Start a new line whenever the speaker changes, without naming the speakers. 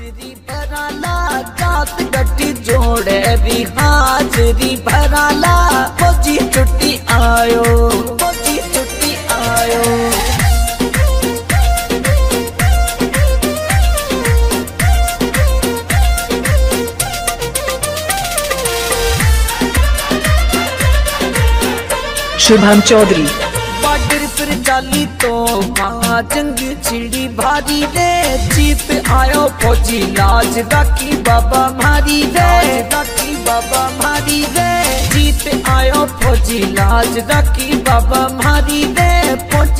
हाजरी भराला जात जोड़े री हाजरी भराला छुट्टी आयो छुट्टी आयो।
शुभम चौधरी।
पर चाली तो माँ जंग चिड़ी भारी दे जीत आयो फौजी, लाज बाकी बाबा मारी दे बाकी बाबा मारी दे जीत आयो फौजी, लाज बाकी बाबा मारी दे फौजी